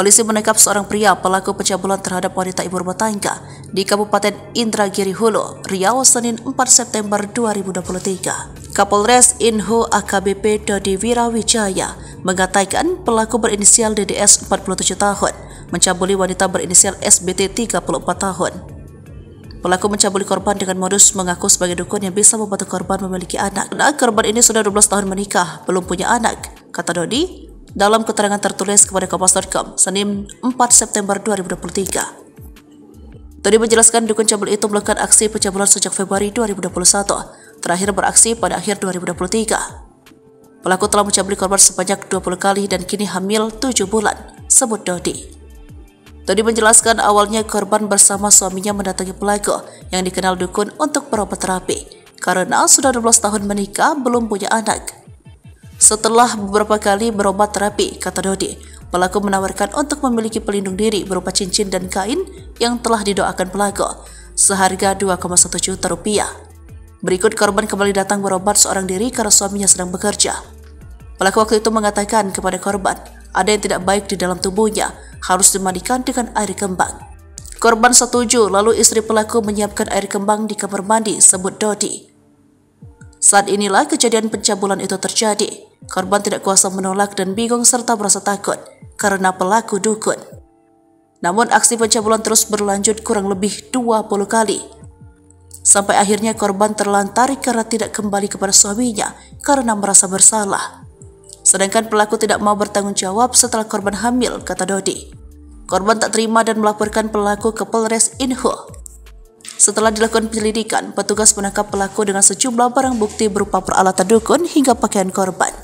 Polisi menangkap seorang pria pelaku pencabulan terhadap wanita ibu rumah tangga di Kabupaten Indragiri Hulu, Riau, Senin 4 September 2023. Kapolres Inho AKBP Dodi Wirawijaya mengatakan pelaku berinisial DDS 47 tahun mencabuli wanita berinisial SBT 34 tahun. Pelaku mencabuli korban dengan modus mengaku sebagai dukun yang bisa membantu korban memiliki anak. Nah, korban ini sudah 12 tahun menikah, belum punya anak, kata Dodi dalam keterangan tertulis kepada Kompas.com Senin 4 September 2023. Tadi menjelaskan dukun cabul itu melakukan aksi pencabulan sejak Februari 2021, terakhir beraksi pada akhir 2023. Pelaku telah mencabuli korban sebanyak 20 kali dan kini hamil 7 bulan, sebut Dodi. Dodi menjelaskan awalnya korban bersama suaminya mendatangi pelaku yang dikenal dukun untuk berobat terapi karena sudah 12 tahun menikah belum punya anak. Setelah beberapa kali berobat terapi, kata Dodi, pelaku menawarkan untuk memiliki pelindung diri berupa cincin dan kain yang telah didoakan pelaku, seharga 2,1 juta rupiah. Berikut korban kembali datang berobat seorang diri karena suaminya sedang bekerja. Pelaku waktu itu mengatakan kepada korban, ada yang tidak baik di dalam tubuhnya, harus dimandikan dengan air kembang. Korban setuju, lalu istri pelaku menyiapkan air kembang di kamar mandi, sebut Dodi. Saat inilah kejadian pencabulan itu terjadi. Korban tidak kuasa menolak dan bingung serta merasa takut karena pelaku dukun. Namun aksi pencabulan terus berlanjut kurang lebih 20 kali. Sampai akhirnya korban terlantar karena tidak kembali kepada suaminya karena merasa bersalah. Sedangkan pelaku tidak mau bertanggung jawab setelah korban hamil, kata Dodi. Korban tak terima dan melaporkan pelaku ke Polres Inho. Setelah dilakukan penyelidikan, petugas menangkap pelaku dengan sejumlah barang bukti berupa peralatan dukun hingga pakaian korban.